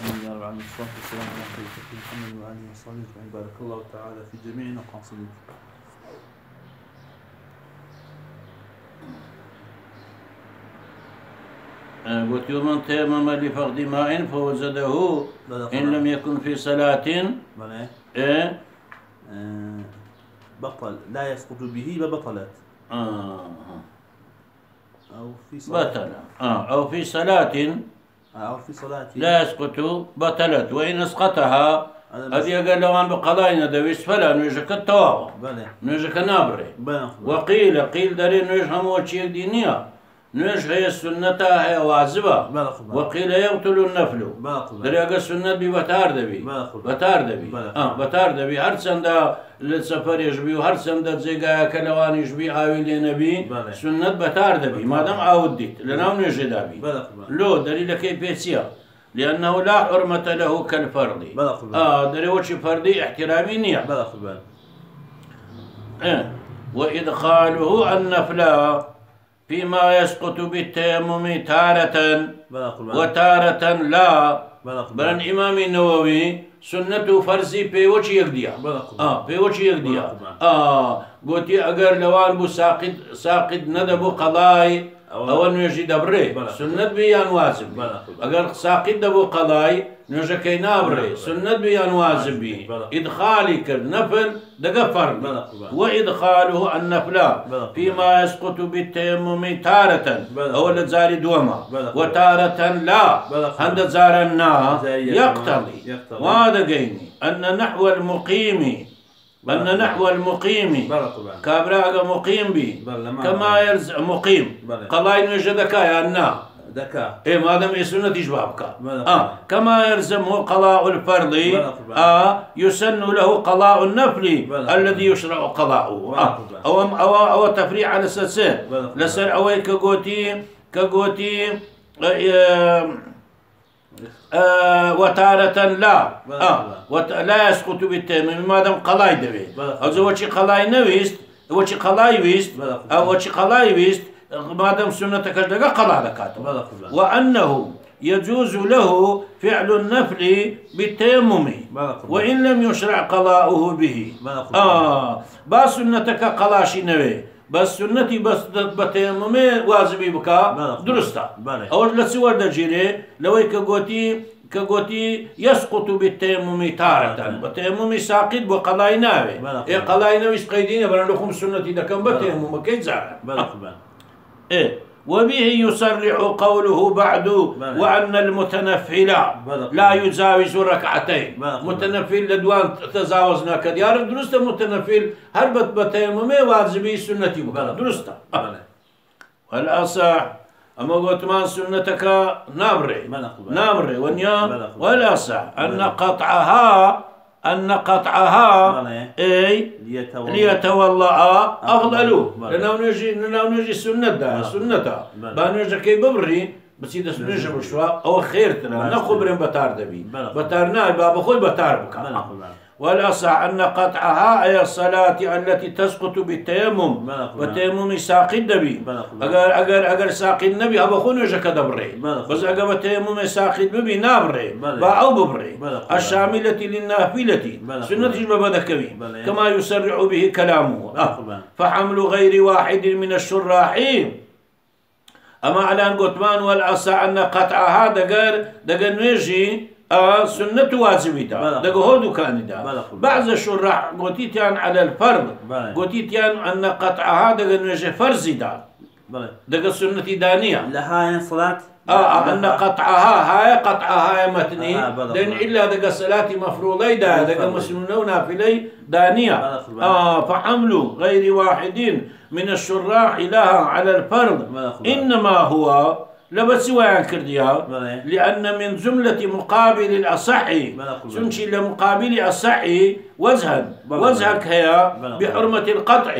محمد يا رب العالمين والصلاة والسلام على خير محمد وآله وصحبه أجمعين. بارك الله تعالى في جميع مقاصدنا قلت من تيمم لفقد ماء فوجده إن لم يكن في صلاة. بلى إيه؟ آه، بطل. لا يسقط به ببطلت آه. أو في صلاة. بطل. آه. أو في صلاة. أو في صلاة لا يسقط بطلت وإن أسقطها هذه قال لو أن بقضاء دويس فلا نيجك التواضع بلى. نيجك نابري. بلى. وقيل قيل داري نيج هم وشيك نيج هي السنة هي واجبة. بلى خبر وقيل يقتل النفل. بلى خبر دري اگر سنت بی بتار دبی بله خوب. بتار دبی بله. آه بتار دبی هر چند لسفر يجبي وهر چند جيگا كلوان يجبي آوي نبي بله. سنت بتار دبي ما دام عاود ديت لناو نجي دابي بلى خبر لو دليل كي بيتسيا لأنه لا حرمة له خبر آه دري وشي فردي احترامي نية إيه. وإدخاله النفل فيما يسقط بالتيمم تارة وتارة لا بلى خبر برن إمام نووي سنت و فرضی پیوچ یک دیا بله خوب. آه بله خوب. آه گوتی اگر لوان بو ساقط ساقط ندبو قضای أو- بیان واجب بی. بله خوب. اگر ساقط دبو قضای نابره بله. سنت بیان بله. ادخالی کرد نفل دقا فرض بله خوب. وإدخاله النفل خوب. فيما يسقط بالتيمم تارة خوب. لزاري دوما. وتارة لا. عند زارنا زي يقتضي. وهذا قيني أن نحو المقيم أن بلى. نحو المقيم كابراغ مقيم بي كما. يلزم مقيم. قضاء نجدك يا أنا ذكاء إيه ما دام تجبابك بلى. آه كما يلزمه قضاء الفرض. آه يسن له قضاء النفل. الذي يشرع قضاؤه آه. أو أو أو تفريع على سلسل بلى. لسر أوي كجوتي كجوتي آه آه وتارة لا. آه وت... لا يسقط بالتيمم ما دام قضاء دبي بلى. أو زو وشي قضاء نويست وشي قضاء ويست. أو وشي قضاء ويست ما دام سنتك دقا قضاء خبر وأنه يجوز له فعل النفل بالتيمم وإن لم يشرع قضاؤه به. آه با سنتك قلاشي نوي بس سنتي بس بتيمم واجبي بكا. درستا. أو لسور دجيري لوي كغوتي كغوتي يسقط بالتيمم تارة. بتيمم ساقط بقضاء ناوي. إيه قضاء ناوي قيدين برا لكم سنتي دكم بتيمم كي زعل بلى خبر إيه وبه يصرح قوله بعد. وأن المتنفل. لا يجاوز ركعتين. متنفل لدوان تجاوزنا كديار درست متنفل هربت بتيمم واجبي سنتي. درست والأصح أما قلت ما سنتك خبر نابري ونيا. والأصح أن. قطعها أن قطعها. أي ليتولى ليتولى أفضل. لأنه نجي لأنه نجي سنة ده بلى. سنة. بانجا كي ببري بس إذا نجي بشوا أو خير. نخو برين بتار دبي. بتار ناي بابا خوي بتار بكا والأصح أن قطعها أي الصلاة التي تسقط بالتيمم. والتيمم ساقط دبي بلى. أجر أجر أجر ساقط نبي أبا خو نجا كدبري بلى. بس أجر التيمم ساقط ببي نابري بلى. باعوا ببري. الشاملة للنافلة. سنة بدكبي بلى. كما يسرع به كلامه. آه. فحمل غير واحد من الشراحين أما على قطمان والعصا أن قطعها دقر دقر نجي سنة واجبة بلى. دقر هودو كان دا. بعض الشراح قوتيتيان على الفرض. قوتيتيان أن قطعها دقر نجي فرز دا دقر سنة دانية لها صلاة آه أن قطعها هاي قطعها هاي متني آه،. لأن إلا دقا صلاة مفروضي دا. دقا مسنون نافلي دانية. آه فحمل غير واحد من الشراح لها على الفرض. إنما هو لبس ويان كرديا بلى. لأن من جملة مقابل الأصح بلى. سنشي لمقابل الصح وجها بلى. وجهك هي. بحرمة القطع.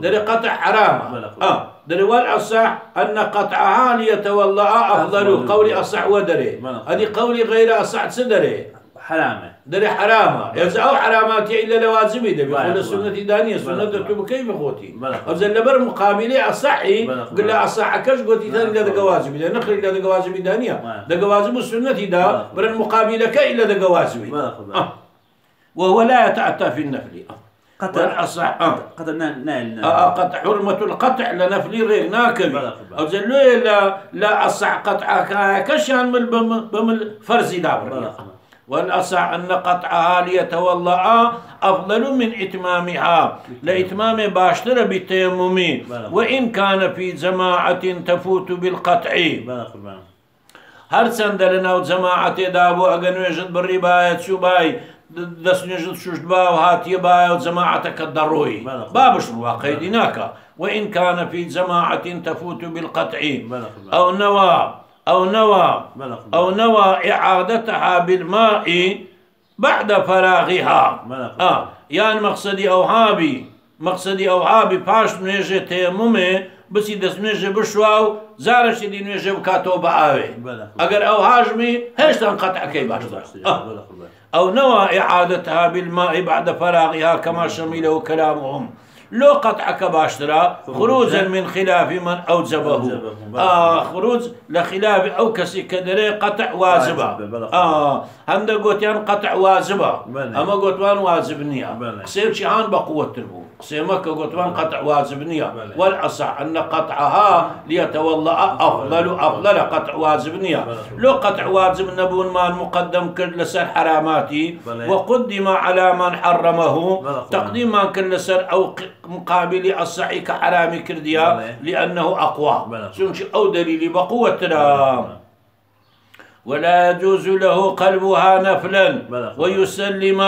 دري قطع حرام. آه دري والأصح أن قطعها ليتولى أفضل. قولي أصح ودري. هذه قولي غير أصح سدري حرامه دري حرامة إذا أو حراماتي إلا لوازمي دبي دانية سنة بلى بلى. تكتب كيف خوتي بلى بلى. أو زل بر مقابلة أصحي بلى قل. لا أصح كش قلت إلا بلى. دقوازمي ده نخل إلا دقوازمي دانية بلى. دقوازم السنة دا. بر إلا دقوازمي بلى بلى. آه. وهو لا يتأتى في النفل آه. قطع والأصح آه. قطع نال قطع حرمة القطع لنفلي ريق ناكبي بلى بلى. أو زلو لا لا أصح قطع كشان من بم فرزي دابر. والأصح أن قطعها ليتولى أفضل من إتمامها. لإتمام باشتر بالتيمم وإن كان في جماعة تفوت بالقطع. بلى قربان هەرچەندە لە ناو جەماعەتێدا بۆ ئەگە نوێژت بڕی باە چوبای دەست نوێژت شوشت با و هاتیە باە و جەماعەتەکە دەڕۆی بەڵێ. بابش واقعی ناکە وإن كان في جماعة تفوت بالقطع. بلى قربان أو نوى أو نوى إعادتها بالماء بعد فراغها. آه يعني مقصدي أو هابي مقصدي أو هابي باش نوێژێ تێمومێ بچی دەست نوێژە بشوا و زارەشی دی نوێژە بکاتەوە بە ئاوێ ئەگەر ئەو هاژمی هێشتا قەتعەکەی باشتر آه. أو نوى إعادتها بالماء بعد فراغها كما شمله كلامهم لو قطعك باشترا خروجا من خلاف من أوجبه. آه خروج لخلاف أو كسي كدري قطع واجبة. آه هند قوتيان قطع واجبة. أما قوتوان واجب نية بلى. قسيم شيئان بقوة تربو قسيمك قوتوان قطع واجب نية. والأصح أن قطعها ليتولى أفضل أفضل قطع واجب نية. لو قطع واجب نبون ما مقدم كل لسر حراماتي. وقدم على من حرمه. تقديم ما كل لسر أو مقابل الصحي كحرامي كرديا. لأنه أقوى. شنش أو دليل بقوة ترى ولا يجوز له قلبها نفلا. ويسلم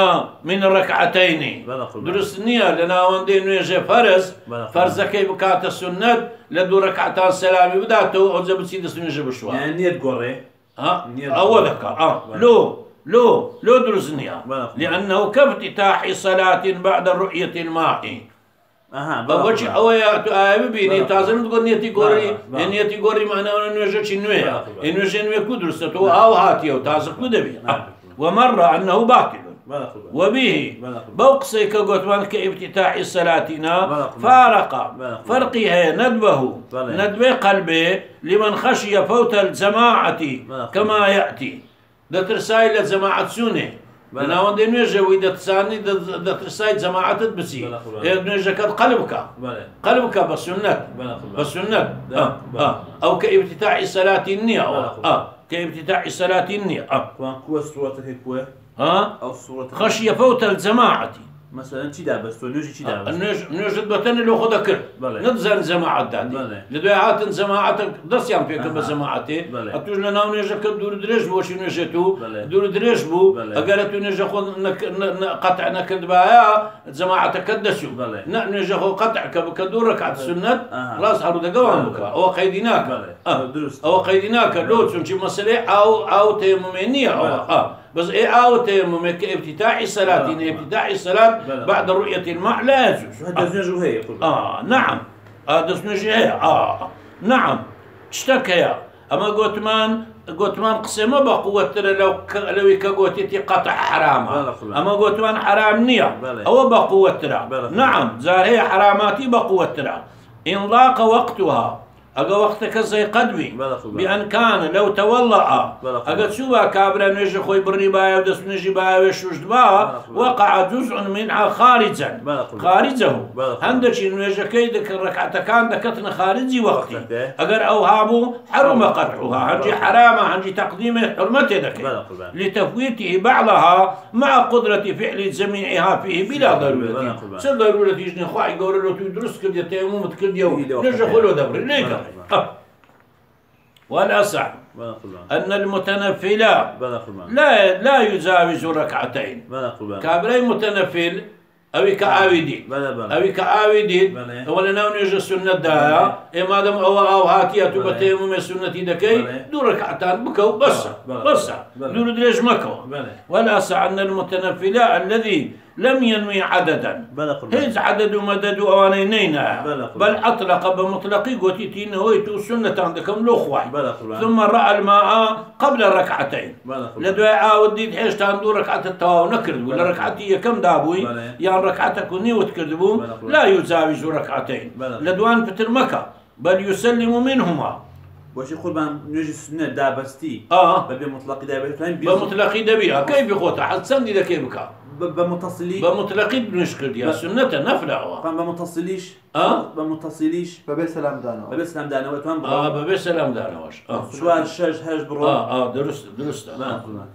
من ركعتين. درست نية لنا وندي نويجي فرز. فرز كي بكات السنة لدو ركعتان سلامي بداتو أو زبسي دست نويجي بشوا يعني نية قري ها نية أولك آه. لو لو لو درزنيا بلى. لأنه كافتتاح صلاة بعد رؤية الماء قربان. ئەوەیە ببینی. تازن گۆ نیەتی بەڵێ. نیەتی گۆڕی مانەوە نوێژەی نوێە بەڵێ، بەڵێ. نوێژێ نوێ کو درستە تۆ ئاو هاتیە و تازە کو دەبێت. ومر أنه باطل بلى قربان. وبه. بوقسي كقوتمان كابتتاح صلاتنا. فارق. فرقي هي ندبه. ندبه قلبه لمن خشي فوت الجماعة. كما يأتي دترساي لجماعة سنة بەڵێ. بناوەندێ نوێژەوەی دەتسانی دەترسای جەماعتت بچی. ئێ نوێژەکەت قەلبکە بلى قلبك بسنة بلى قربان. بسنة لا، آه. بلى. آه. أو كابتتاع صلاة النية بلى. أو- آه. كابتتاع صلاة النية آه. مثلا چی دابست تو نوجی چی خدا كر بلى. نتزن جماعة دادي بلى. لدوي هاتن دسيان فيك أها. بجماعتي بلى. أتوج لنا نيجا كدور دريش بو شي نيجتو بلى. دور دريش بو بلى. أقالتو نيجا خو نك- ن- ن- قطع نكد بايا جماعة كدسو بلى. ن نيجا خو قطع كب- كدور ركعة السنة أها. خلاص هارو دقوان بلى. بك أو قيدناك بلى. آه. درست. أو قيدناك لو آه بس إيه أو تيمم كافتتاح الصلاة بلى. إن افتتاح الصلاة بلى. بعد رؤية الماء لا يجوز. هذا زوج وهي يقول. آه نعم. هذا آه. نعم. اشتكى أما قوتمان قوتمان قسمة بقوة ترى لو ك... لو كقوتي قطع حرام. أما قوتمان حرام نية. أو بقوة ترى. نعم. زار هي حراماتي بقوة ترى. إن ضاق وقتها. أجا وقتك زي قدوي بلى خلاص. بأن كان لو تولى بلى. أجا شوبا كابرا نجي خوي بري بايا ودس نجي بايا وشوشت با بلى. وقع جزء منها خارجا بلى. خارجه بلى. عندك نوێژەکەی دەکە ڕکعتەکان دەکەتنە خارجی وەقتەکە. ئەگەر ئەو هابوو حرمە قطعها هەنجی حرامە هەنجی تەقدیمە حرمەتێ قربان. لتفويته بعضها مع قدرة فعل جميعها فيه بلا بلى ضرورة قربان. چه ضرورة يجني خواهي قول له تو درست كردية تيمومت كردية إيه لو قربان. والأصح. أن المتنفل. لا لا يجاوز ركعتين. كابري متنفل أو كعاودين بلى بلى. أوي كعاودين بلى. ولا ناو نيجا سنة دا إيه ما دام أو أو هاتيا تو بلى. بتيمم سنة دكي. دور ركعتان بكو بس. بس. دور دريج مكو. ولا أن المتنفل الذي لم ينوي عددا. هيز عدد ومدد قربان. بل أطلق بمطلقي قوتي تين هويتو سنة عندكم قربان ثم رأى الماء قبل الركعتين لدواء عاود حيش تاندو ركعة التواو نكرد ولا. ركعتي كم دابوي. يعني ركعتك ونيوت كردبو بلا قربان. لا يجاوز ركعتين. لدوان فتر مكة. بل يسلم منهما. وشي قربان نجي السنة دابستي. آه. ببي مطلق دابستي. بمطلقي دبيها كيف يخوتها؟ حسن دي كيف بكا بمتصلي بمطلقي بنشكر يا. سنة هو قربان بمتصليش. آه. بمتصليش. ببي سلام دانو ببي سلام دانا وتوان آه ببي سلام دانواش آه. شوار شج هج برو آه آه درست درست. آه. قربان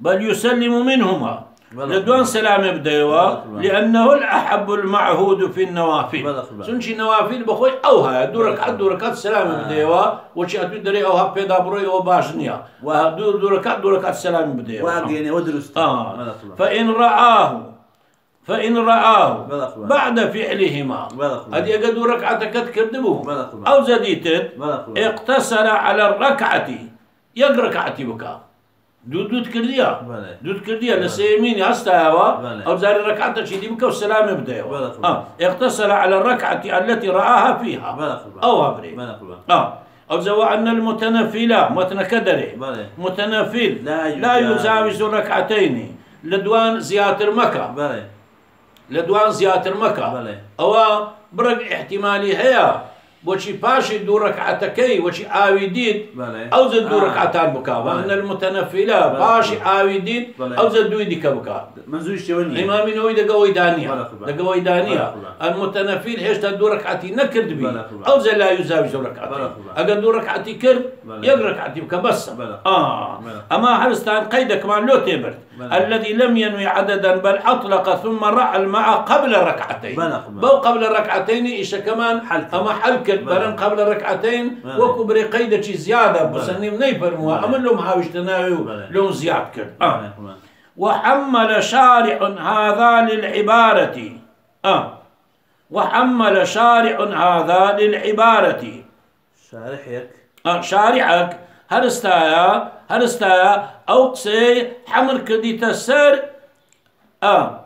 بل يسلم منهما. لدوان سلام بديوا. لأنه الأحب المعهود في النوافل. سنشي نوافل بخوي أوها دورك عد دورك سلام آه. بديوا وشي أتو دري أوها بيدا بروي أو باشنيا و- دور دورك دورك سلام بديوا واقيني ودرست آه. فإن رآه فإن رآه بعد فعلهما. هذه قد ركعتك قربان أو قربان اقتصر على الركعة. يق ركعتي بكا. دود دود كرديا دود كرديا لسيميني هستاوا بلى. أو زاري ركعتها شي دي بكا والسلام. آه اقتصر على الركعة التي رآها فيها أو هبري آه أو زوا ان المتنفلة متن كدري بلا متنفل. لا. يجاوز ركعتين لدوان المكة بلا لدوان المكة بلا أو برق احتمالي هي بوشي باشي دو ركعتكي وشي آوي ديد بلا أو زد دو آه. ركعتان بكا. وأن المتنفلة. باشي آوي ديد بلى. أو زد دو يديك بكا منزوج شوني امامي نوي دقا ويدانيا بلى خبا. دقا ويدانيا بلى المتنفل هيش دو ركعتي نكرد بي. أو زد لا يزاوج بلى ركعتين الذي لم ينوي عددا بل أطلق ثم رأى الماء قبل الركعتين. بو قبل الركعتين إيش كمان حلك بلى. بلن قبل الركعتين. وكبري قيدة زيادة. بسني مني فرموا بلى. أمن لهم هاوش تناوي. لهم زياد كرد آه. وحمل شارع هذا للعبارة آه. وحمل شارع هذا للعبارة شارحك آه. شارعك هرستايا هرستايا أو قسي حمل كديت السر آه.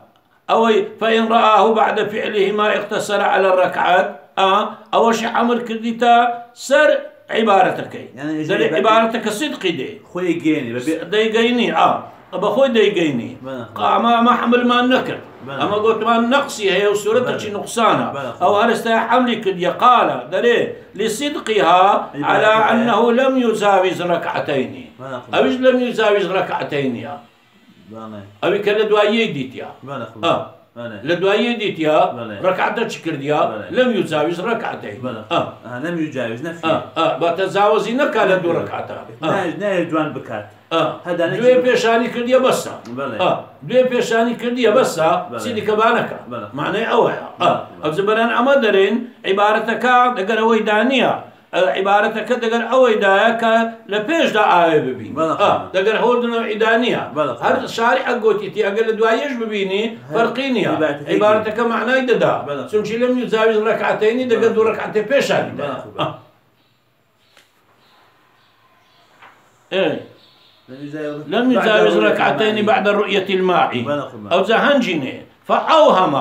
أو فإن رآه بعد فعله ما اقتصر على الركعات. آه. أو شي حمل كديتا سر عبارتك. يعني دل يجري- عبارتك صدقي دي. خوي جيني ببي آه بخوي ديقيني بلى. ما ما حمل ما نكر بلى. أما قلت ما نقصي هي بلى. شي نقصانها بلى. أو هرستا حملي كد يقال دري لصدقها على. أنه لم يجاوز ركعتين. إيش لم يجاوز ركعتين؟ دوايي ديت يا. بلا قربان آه. بلا لدوايي ديت يا. ركعتها شكر ديا بلى. لم يجاوز ركعتين. آه. آه لم يجاوز نفي. آه. آه. بتجاوز نكا لدو ركعتها آه. ناج ناج دوان بكات. دوێ پێشانی کردیە بەسە. دوێ پێشانی کردیە بەسە بەڵێ. سیدی کەبانەکە بەڵێ. معنەی ئەوەیە بەڵێ. ئەو زبەران ئەمە دەرێن عیبارەتەکە دەگەر ئەوەی دانیە عیبارەتەکە دەگەر ئەوەی دایە کە لە پێشدا ئاوێ ببین دەگەر هەوردنەوە ئیدانیە بەڵێ. هەر شاری ئەگۆتیتی ئەگەر لە دوایەش ببینی فەرقی نییە عیبارەتەکەی عیبارەتەکە معنای دەدا. چونچی لەم یوزاویز ڕکعتەینی دەگەر دوو ڕکعتێ پێشانی لم يجاوز ركعتين بعد رؤية الماء خبا. أو زهنجني فأوهم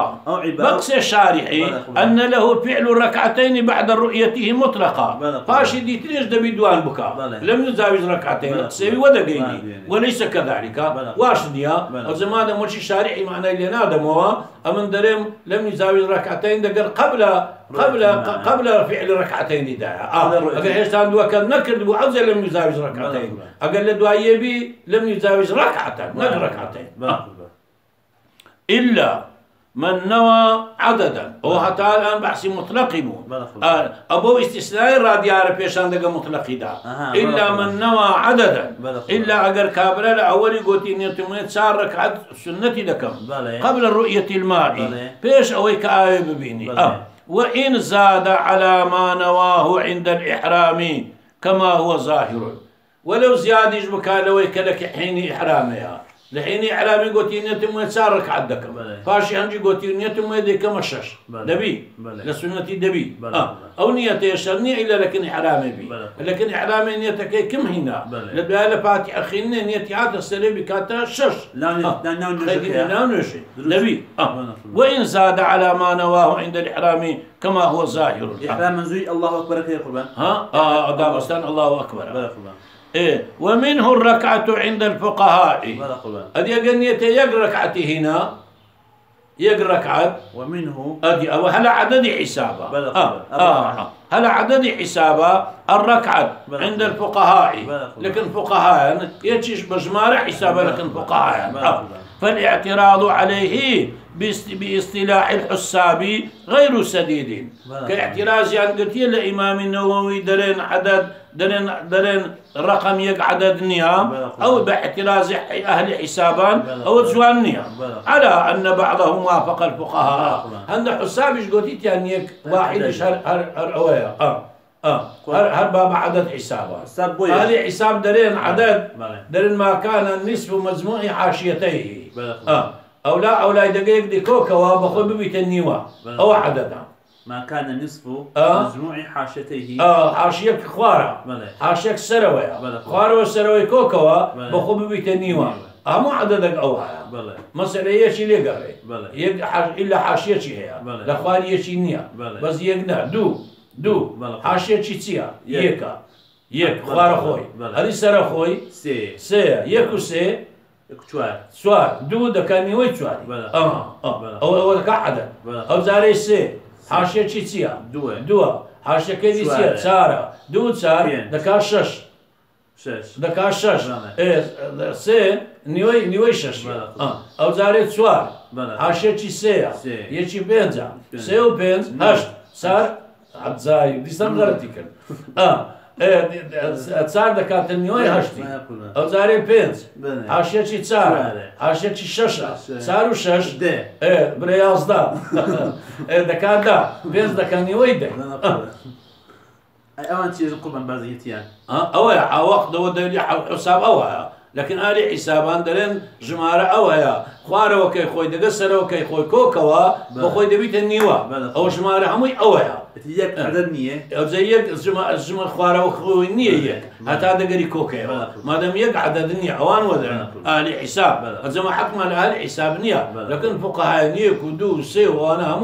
بقس الشارحي خبا. أن له فعل ركعتين بعد رؤيته خبا. فاشي دي تريش دبي دوان بكا. لم يجاوز ركعتين خبا. ودقيني. وليس كذلك. واش ديا بلى. وزمان موشي شارحي معنى اللي نادم هو أمن دريم لم يجاوز ركعتين دقل قبل قبل. قبل فعل ركعتين قبل آه أقل هيستان دوا كان نكر دوا عوزة لم يجاوز ركعتين بلى. أقل دوا يبي لم يجاوز ركعة نقل ركعتين إلا من نوى عددا هو حتى الآن بحثي مطلقي مو. آه، أبو استثناء راديار بيشان دقا مطلقي دا إلا. من نوى عددا. إلا أجر كابرا لأولي قوتي نيتمين صار ركعت سنتي لكم. قبل رؤية الماء. بيش أوي كآية ببيني. آه. وإن زاد على ما نواه عند الإحرام كما هو ظاهر ولو زيادة بكا لو كلك حين إحرامها لحين إعلامي قوتي نيتم ويتسار ركعة دكم بلى. فاشي هنجي قوتي نيتم ويدكم الشش بلى. دبي. لسنة دبي. آه. أو نية يشرني إلا لكن إحرامي بي. لكن إحرامي نيتك كم هنا. لبلا فاتح أخينا نيتي عاد السري بكاتا شش لا آه. لا آه. بلى. وإن زاد على ما نواه عند الإحرام كما هو ظاهر إحرام منزوي الله أكبر كي قربان ها آه دام استان الله اكبر بلا قربان إيه ومنه الركعة عند الفقهاء بلا أدي قنيته يق ركعتي هنا يق ركعة ومنه أدي أو هلا عدد حسابها بلى آه. آه. آه. هلا عدد حسابها الركعة عند. الفقهاء. لكن فقهاء يتشيش بجمارة بلى لكن. فقهاء. فالاعتراض عليه باصطلاح الحساب غير سديد. كاعتراض يعني قلت يا الإمام النووي درين عدد درين درين رقم يق عدد نيام. أو باعتراض أهل حسابان بلى. أو زوان نيام. على أن بعضهم وافق الفقهاء. هذا حساب إيش قلت يعني واحد. إيش آه آه هر هر باب عدد سبوي هذه حساب درين عدد بلى. درين ما كان النصف مجموع حاشيتيه. آه أو لا أو لا دقيق دي كوكا وابخو ببيت النيوة. أو عددها ما كان نصف آه. مجموع حاشتيه آه حاشيك خوارا بلى. حاشيك سروي بلى. خوارا وسروي كوكا بلى. بخو ببيت النيوة نيوة. آه مو عددك اوها بلى. مثلا يشي لي قري إلا حاشيتي هي. لخواري يشي نيا. بس يقنا دو دو يك. يكا يك بلى. خوارا خوي بلى. هذه سرا خوي سي سي يكو سي اكتوار سوار دو أو ده عدد بلى. أو زاري سي حاشية تشيتيا دو دوا حاشية كيدي سيا سواري. سارة دو سار بين. دكا شش شش دكا شش سي نيوي نيوي شش. حاشية تشي سيا سي. يتشي بينزا بين. سي و نعم. هشت عبزای دیسان غەرەتی کرد. چار دەکاتە نیۆی هەشتی. ئەو زارێ پێنج. عاشێکی چارە عاشێکی شەش چار و شەش دێ. برێ یازدا دەکاتدا پێنج دەکەنیەوەی دێ. ئەوان چێژ قوبن بەزیتیان ئەوە عواق دەوە دەوری حساب ئەوە. لكن آلي حسابان دلين جمارة اوه خوارة وكي خوي دقا سرة وكي خوي كوكوا بخوي دبيت النيوة. أو جمارة هموي اوه تيجيك عدد نية؟ أو زي يك جماعة خوارة وخوي النية يك هتا دقري كوكي. ما دام يك عدد النية اوان وذر بلى. آلي حساب. زي ما حكم على آلي حساب نية. لكن فقهاء نية كدو سي وأنا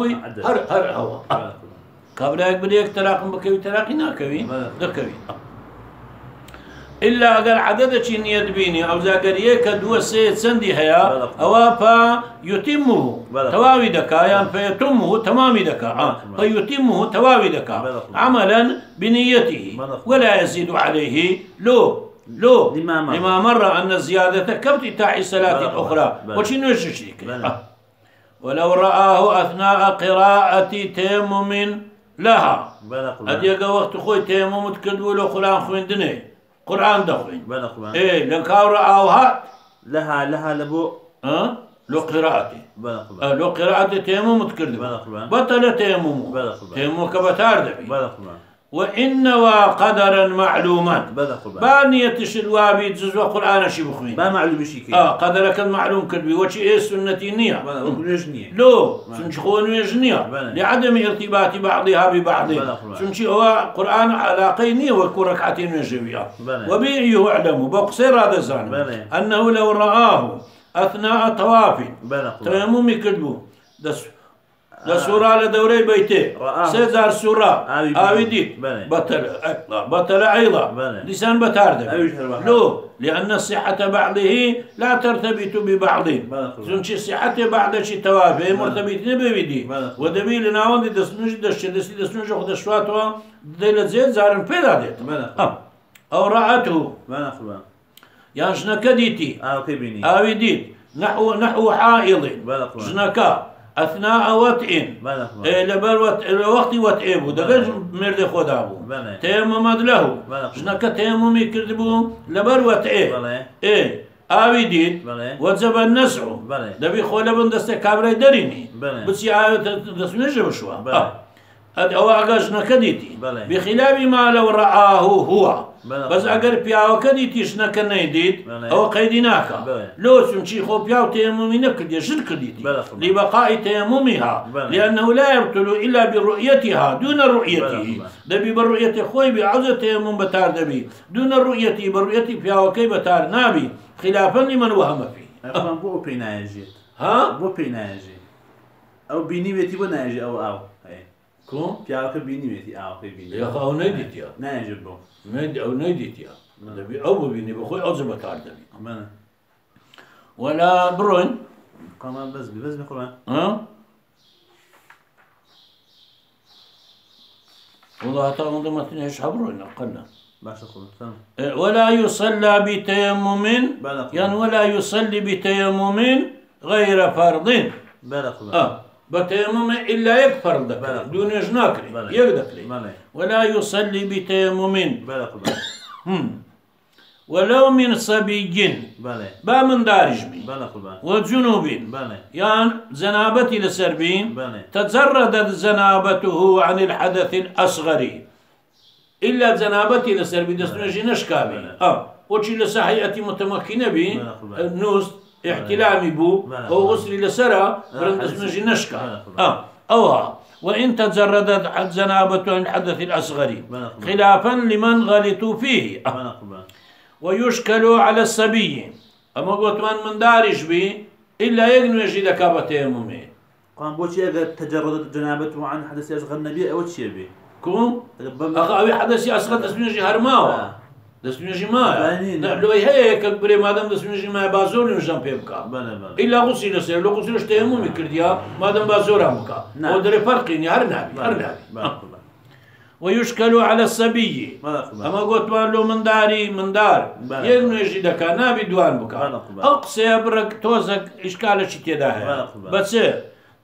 إلا أقل عدد شين يدبيني أو زاقر يك دو سيد سندي هيا. أو فا يتمه. تواوي دكا يعني فيتمه تمام دكا آه. فيتمه تواوي دكا. عملا بنيته. ولا يزيد عليه لو لو لما مر. لما مر أن الزيادة كابتتاع صلاة. أخرى. وشنو يشترك بلى. آه. ولو رآه أثناء قراءة تيمم لها أديك وقت خوي تيمم تكدوا له قرآن خوين دني قرآن دخوين بلا قربان إيه لكاو رآوها لها لها لبو. ها؟ لو قراءتي بلا آه، لو قراءة تيمم تكذب بلا قربان بطل تيمم. بلا قربان تيمم كبتار دبي بلا قربان وإن وقدرا معلوما. بانية الوابي جزء قرآن شي بخوين ما معلوم شيء آه قدرك المعلوم كذبي وشي إيه سنة نية؟ نية؟ لو سنشخون يجنيا بلى. لعدم ارتباط بعضها ببعض. سنشي هو قرآن علاقيني ويكون ركعتين يجويا بلى. وبه يعلم. بقصير هذا الزان بلى. أنه لو رآه أثناء طواف تيمم يكذبوا دس ديت بلى. بطل أيضا. بطل أيضا. بلى. لسان بتاردة أوي شهر واحد. لو لأن صحة بعضه لا ترتبط ببعض. بلى. زنشي صحة بعض شي توابع مرتبطين ببدي بلى. ودبي لنا وندي دسنوش دش دسي دسنوش خد شواتوا. ديلا زيت زارن بيدا ديت. أو قربان يعني شنكا ديتي آوي ديت نحو نحو حائض جنكا أثناء وطئ بلا قربان إيه لبر وت... وقت وطئبو دقل مرد خدابو بلى. تيممد له بلى. جنكا تيممي كردبو لبر وطئ آوي ديت بلى. وزب النسع. دبي خولا بن دست كابري دريني بلى. بس يا دس نجم شوا. هذا هو أجاش نكديتي. بخلاف ما لو رآه هو. بس أجر بياو كديتيش نكنيديت بلى. أو قيدناك. لو سنشي خو نكدي شل كديتي بلى خبر. لبقاء تيممها بلى. لأنه لا يبطل إلا برؤيتها دون رؤيته. دبي بالرؤية خوي بعوزة تيمم بتار دبي دون الرؤية بالرؤية بياو كي بتار نابي خلافا لمن وهم فيه ئەو پێی نایژێت ها پێی ناژێ ئەو بینیوێتی بۆ ناژێ ئەو ئاو كون پیاوەکە بینیوێتی ئاوەکەی بینی يا أخي أو نيديت يا ناژێت بۆ نيدي أو نيديت يا دبي أو ببيني بخوي أو زبطار دبي ئەمانە ولا بروين قامان بەس بی بەس بخۆمان ها والله حتى أقلنا باشە خۆ إيه، ولا يصلى بتيمم بلى. يعني ولا يصلي بتيمم غير فرض خۆ آه بتيمم إلا يكفر بلى. ذكر دون. يقدر بەڵێ ولا يصلي بتيمم. ولو من صبي. با من دارج بي. وجنوب. يعني زنابتي لسربين تجردت زنابته عن الحدث الأصغر. إلا زنابتي لسربي دسنجي نشكابي. آه. وشي لسحيئتي متمكنة بي بلى احتلامي بو أو خبا. غسلي لسرا برند حدث. دسنجي نشكا بلى خبا. آه. أوها وإن تجردت عن زنابته عن الحدث الأصغر. خلافا لمن غلطوا فيه. آه. ويشكل على الصبي أما قلت من من دارش بي إلا يجنو يجي كابة تيممي قام بۆچی ئەگەر تەجارڕدت جنابەت وعن حدەسی ئەزغەر نەبی ئەوە چیە بێ كون؟ بەم أخا أبي حدث أصغر دسميجي هرماوة آه. دسميجي ما بانين. لو هيك بري ما دام دسميجي ما بازور ينجم بيبكا بەڵێ بەڵێ إلا غسل سير لو غسل تيمم كرديا ما دام بازور بكا نعم. ودري فرق يعني هر نبي هر بەڵێ نبي بەرە آه. خۆ ويشكل على خۆ أما قلت له من داري من دار بلى. يجنو يجي دكا نابي دوان بكا طبعا. أقصى برك توزك إشكال شي تداها. بس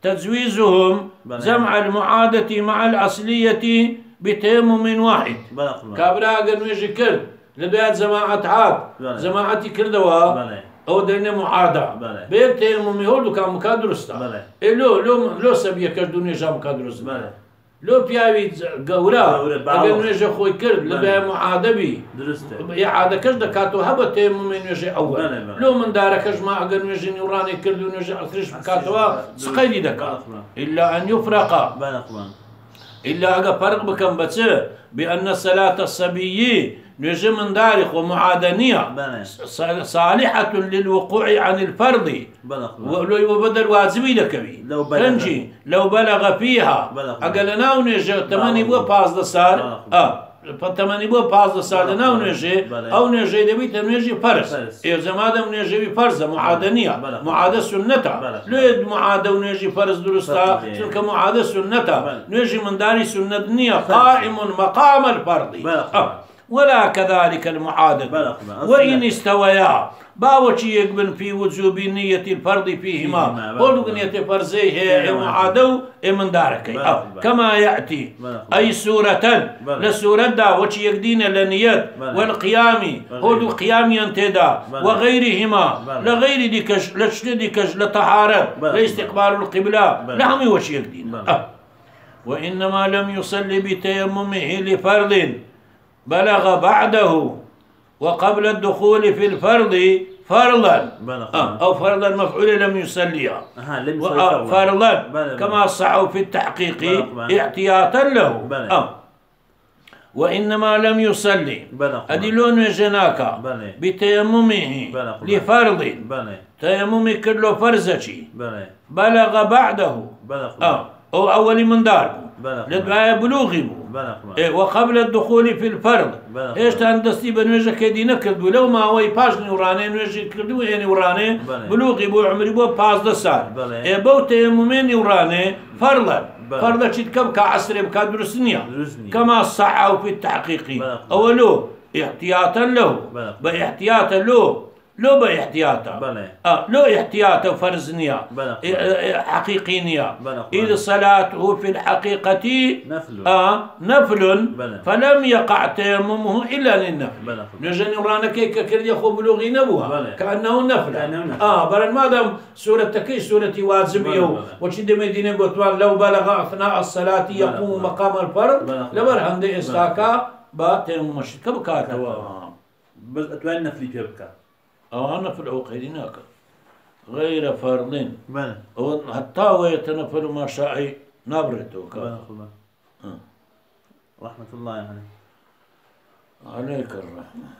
تجويزهم بلى. جمع المعادة مع الأصلية بتيمم واحد كابرا قال يجي كرد لديات جماعة عاد. جماعتي كردوا أو دينا معادة. بيك تيمم يهودو كان مكا درستا بلى. إيه لو لو لو سبية كردوني جا مكا درستا بەڵێ لو خوي كرد لبيا معادة بي. يا عادة كش دكاتو هبا تيمم من يجي أول. لو من دارك ما أقل نيجي نوراني كرد ونيجي أثرش بكاتوا سقيدي دكا. إلا أن يفرق. إلا أجا فرق بكم بس بأن صلاة الصبي نجي من دارك ومعادنية صالحة للوقوع عن الفرض. وبدل واجبي لكبي لو بلغ. لو بلغ فيها. أقل ناو نجي تماني بو باز دسار. آه. فتماني بو باز دسار بلغ. ناو نجي. بلغ. أو نجي دبي تنجي فرز فرز. إيه زمادم نجي فرز معادنية بلغ. معادة سنة بلغ. ليد معادة ونجي فرز درستا فرز. تلك معادة سنة بلغ. نجي من داري ولا كذلك المعادة بلغ. وإن استويا باوشي يقبل في وجوب نية الفرض فيهما فيهما. بلغ. نية فرزي هي بلغ. معادو من دارك بلغ. آه. بلغ. كما يأتي. أي سورة. لسورة دا يقدين لنيات بلغ. والقيام. هو قيام ينتدا بلغ. وغيرهما. لغير ديكش لشت ديكش لطهارة. لاستقبال القبلة وشي يقدين بلغ. آه. وإنما لم يصلي بتيممه لفرض بلغ بعده وقبل الدخول في الفرض فرضا. آه، أو فرضا مفعولا لم يصليها ها لم يصلي آه، فرضا. كما صعوا في التحقيق. احتياطا له. آه. وإنما لم يصلي. أدلون جناك. بتيممه. لفرض تيمم كله فرزتي بلغ بعده آه أو أول من دار. لدعاء إيه وقبل الدخول في الفرض. إيش تان دستي بنوجه كدي نكرد لو ما هو باش نوراني نوجه كردو يعني وراني. بلوغي بو عمري بو باز دسار. إيه بو تيممين وراني فرضا بلى. فرضا تشيد كم كعصر بكا درسنيا. كما صعوا في التحقيق بلى. احتياطا بلى. لو باحتياطه بله آه لو احتياطه نية بله إيه، إيه، حقيقي بله إذا صلاته في الحقيقة نفل آه نفل بلى. فلم يقع تيممه إلا للنفل بله نجني ورانا كيك كرد يخو بلوغي نبوها بلى. كأنه نفل. آه بل ما دام سورة تكي سورة واجب بلى، يو بلى. وشي دي مدينة قوتوان لو بلغ أثناء الصلاة بلى، يقوم بلى. مقام الفرض بلى. لبر هندي بلى. استاكا با تيمم بلى. آه. بس اتوين نفلي بيبكى أوانا في العقيد هناك. غير فارضين بلى حتى ويتنفل ما شاء نبرته بلى رحمة الله عليك عليك الرحمة.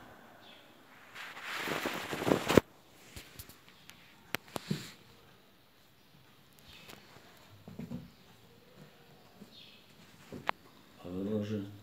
Продолжение